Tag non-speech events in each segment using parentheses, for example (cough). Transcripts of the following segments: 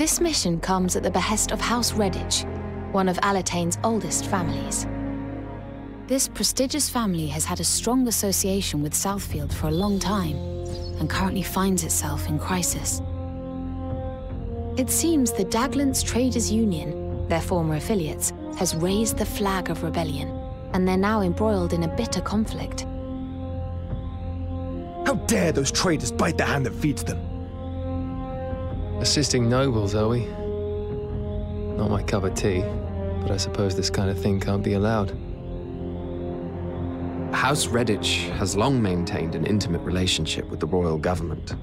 This mission comes at the behest of House Redditch, one of Alletain's oldest families. This prestigious family has had a strong association with Southfield for a long time, and currently finds itself in crisis. It seems the Daglance Traders Union, their former affiliates, has raised the flag of rebellion, and they're now embroiled in a bitter conflict. How dare those traders bite the hand that feeds them? Assisting nobles, are we? Not my cup of tea, but I suppose this kind of thing can't be allowed. House Redditch has long maintained an intimate relationship with the royal government.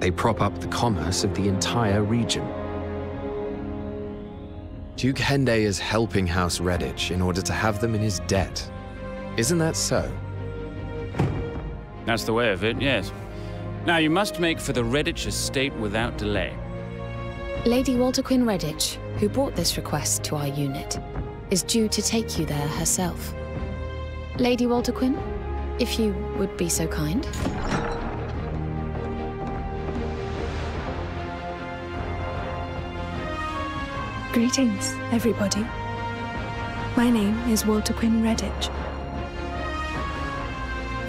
They prop up the commerce of the entire region. Duke Hende is helping House Redditch in order to have them in his debt. Isn't that so? That's the way of it, yes. Now, you must make for the Redditch estate without delay. Lady Waltaquin Redditch, who brought this request to our unit, is due to take you there herself. Lady Waltaquin, if you would be so kind. Greetings, everybody. My name is Waltaquin Redditch.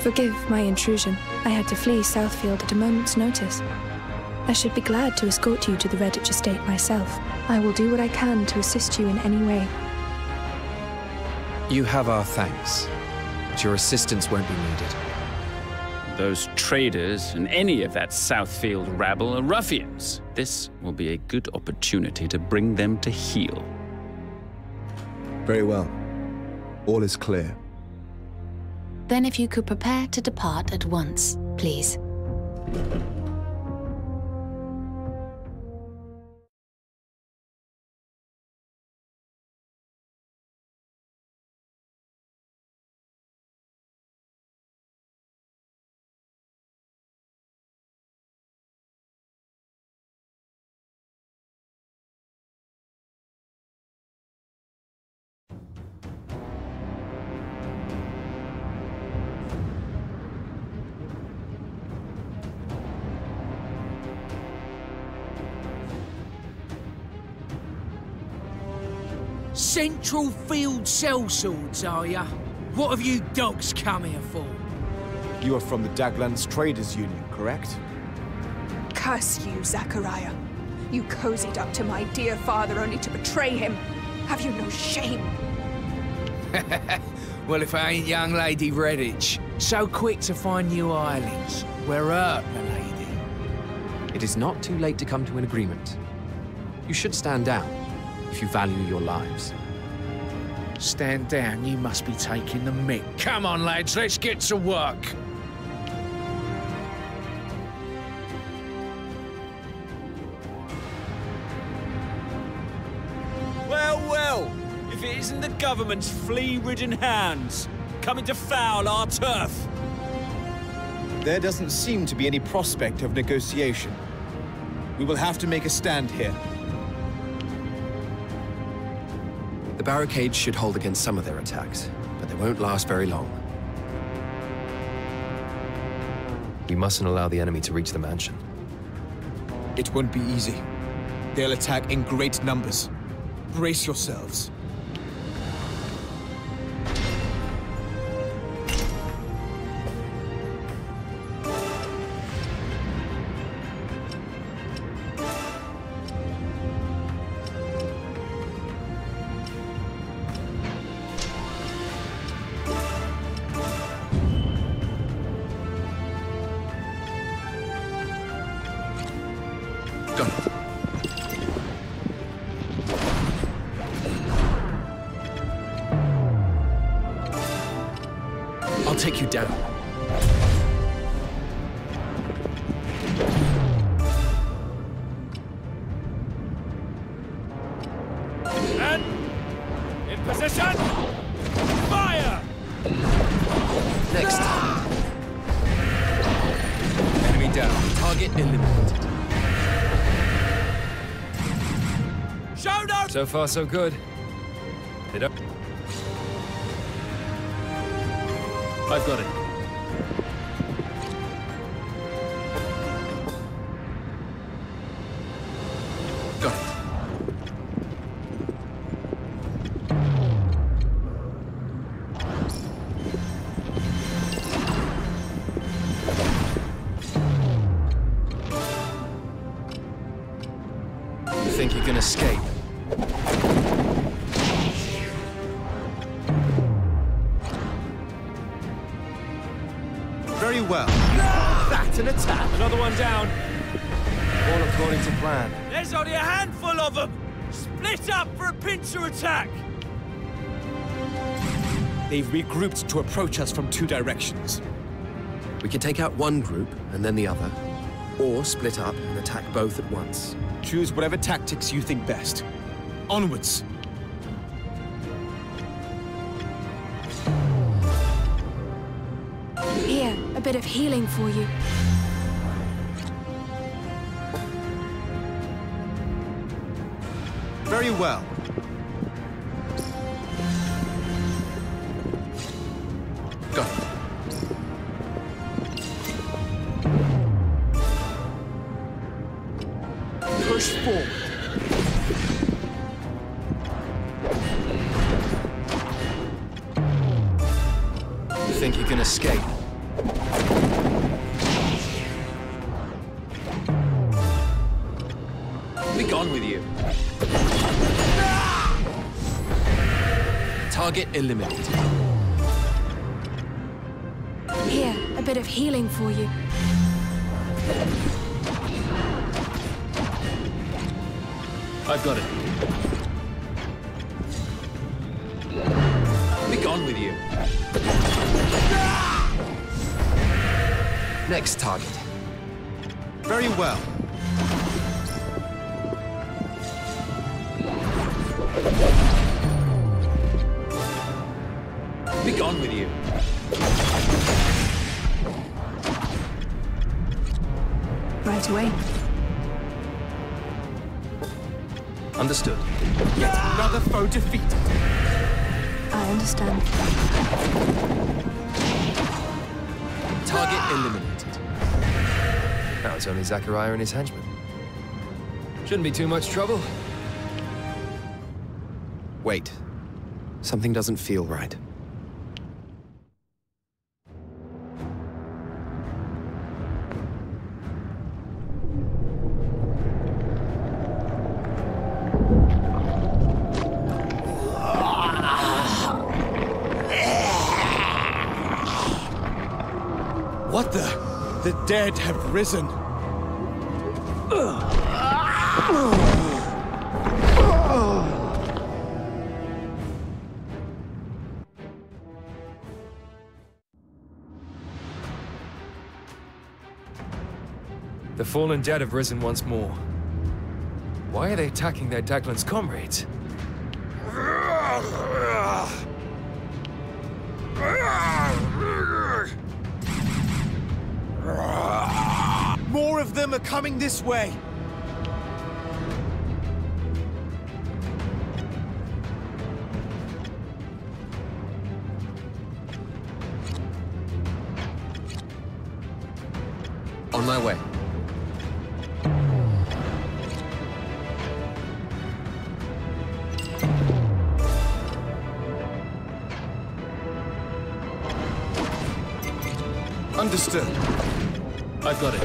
Forgive my intrusion. I had to flee Southfield at a moment's notice. I should be glad to escort you to the Redditch estate myself. I will do what I can to assist you in any way. You have our thanks, but your assistance won't be needed. Those traders and any of that Southfield rabble are ruffians. This will be a good opportunity to bring them to heel. Very well. All is clear. Then if you could prepare to depart at once, please. Central Field sellswords, are ya? What have you dogs come here for? You are from the Daglands Traders Union, correct? Curse you, Zachariah. You cozied up to my dear father only to betray him. Have you no shame? (laughs) well, if I ain't young Lady Redditch, so quick to find new islands. We're up, my lady. It is not too late to come to an agreement. You should stand down if you value your lives. Stand down, you must be taking the mick. Come on, lads, let's get to work. Well, well, if it isn't the government's flea-ridden hands coming to foul our turf. There doesn't seem to be any prospect of negotiation. We will have to make a stand here. Barricades should hold against some of their attacks, but they won't last very long. We mustn't allow the enemy to reach the mansion. It won't be easy. They'll attack in great numbers. Brace yourselves. So far, so good. They don't... I've got it. think you can escape. Very well. That's an attack. Another one down. All according to plan. There's only a handful of them! Split up for a pincer attack! They've regrouped to approach us from two directions. We can take out one group and then the other, or split up and attack both at once. Choose whatever tactics you think best. Onwards. A bit of healing for you. Very well. Go. Push forward. Be gone with you. Target eliminated. Here, a bit of healing for you. I've got it. Be gone with you. Next target. Very well. Be gone with you. Right away. Understood. Yet another foe defeated. I understand. Target eliminated. Now it's only Zachariah and his henchmen. Shouldn't be too much trouble. Wait. Something doesn't feel right. What the? The dead have risen. The fallen dead have risen once more. Why are they attacking their Daglan's comrades? More of them are coming this way. I've got it.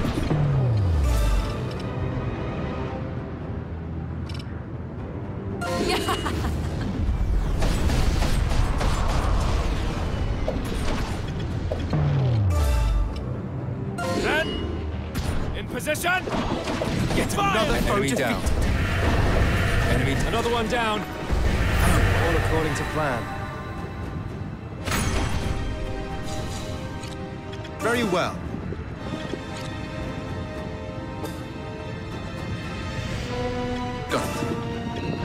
Men! In position! Yet another Enemy defeated. down. Enemy. Another one down. All according to plan. Very well. Got.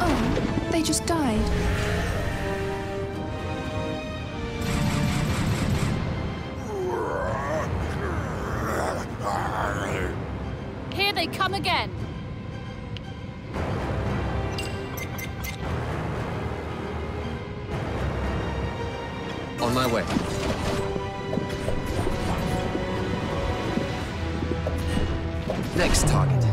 Oh, they just died. Here they come again. On my way. Next target.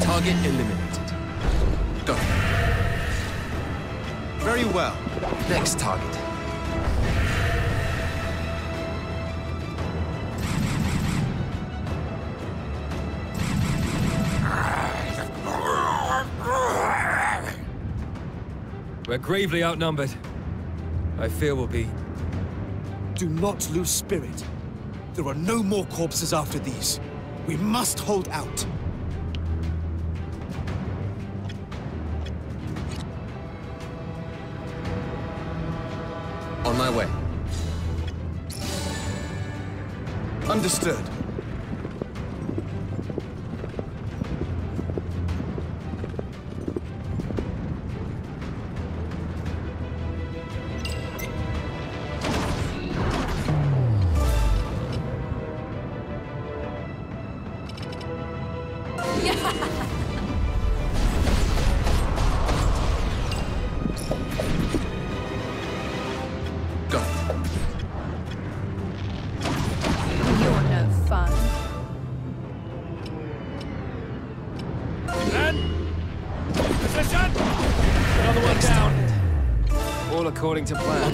Target eliminated. Go. Very well. Next target. We're gravely outnumbered. I fear we'll be... Do not lose spirit. There are no more corpses after these. We must hold out. My way. Understood.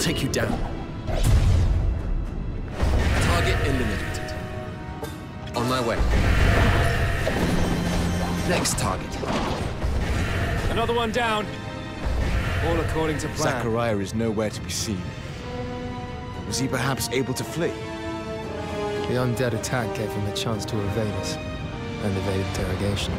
Take you down. Target eliminated. On my way. Next target. Another one down. All according to plan. Zachariah is nowhere to be seen. Was he perhaps able to flee? The undead attack gave him a chance to evade us and evade interrogation.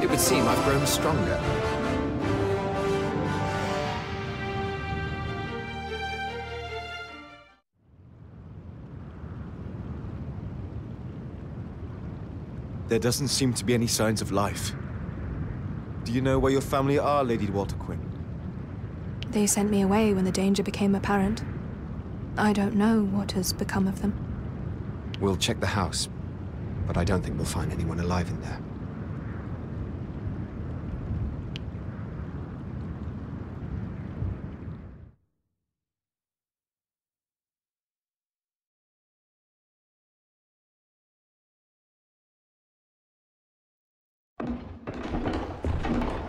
It would seem I've grown stronger. There doesn't seem to be any signs of life. Do you know where your family are, Lady Waltaquin? They sent me away when the danger became apparent. I don't know what has become of them. We'll check the house, but I don't think we'll find anyone alive in there.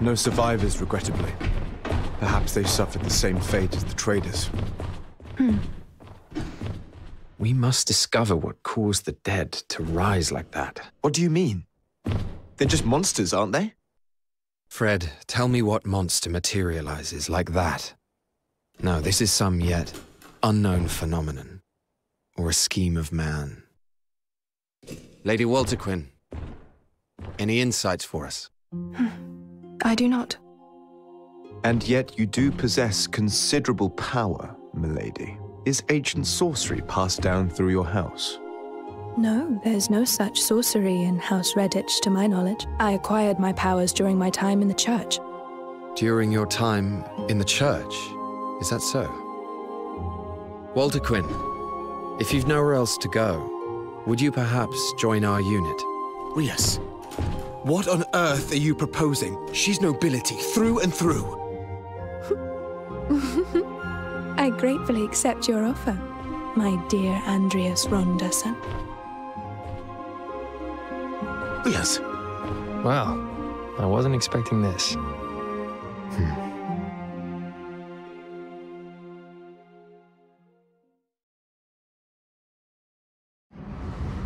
No survivors, regrettably. Perhaps they suffered the same fate as the traders. Hmm. We must discover what caused the dead to rise like that. What do you mean? They're just monsters, aren't they? Fred, tell me what monster materializes like that. No, this is some yet unknown phenomenon. Or a scheme of man. Lady Waltaquin, any insights for us? Hmm. I do not. And yet you do possess considerable power, milady. Is ancient sorcery passed down through your house? No, there's no such sorcery in House Redditch to my knowledge. I acquired my powers during my time in the church. During your time in the church, is that so? Waltaquin, if you've nowhere else to go, would you perhaps join our unit? Rias, what on earth are you proposing? She's nobility through and through. (laughs) I gratefully accept your offer, my dear Andrias Rhondarson. Yes. Wow. I wasn't expecting this. Hmm.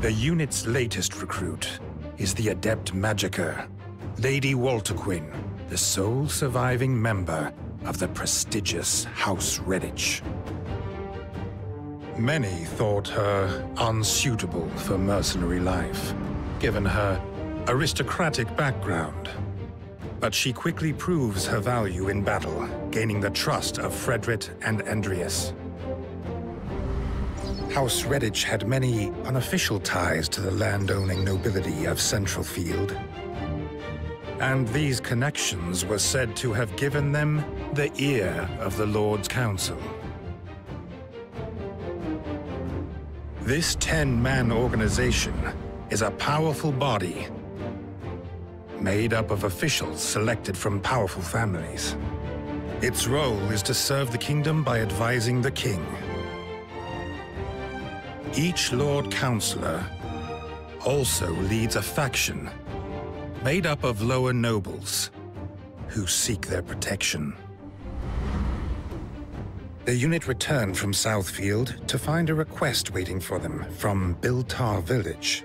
The unit's latest recruit is the Adept Magiker, Lady Waltaquin, the sole surviving member of the prestigious House Redditch. Many thought her unsuitable for mercenary life, given her aristocratic background. But she quickly proves her value in battle, gaining the trust of Frederick and Andrias. House Redditch had many unofficial ties to the landowning nobility of Central Field. And these connections were said to have given them the ear of the Lord's Council. This 10-man organization is a powerful body made up of officials selected from powerful families. Its role is to serve the kingdom by advising the king. Each Lord Counselor also leads a faction made up of lower nobles who seek their protection. The unit returned from Southfield to find a request waiting for them from Biltar village.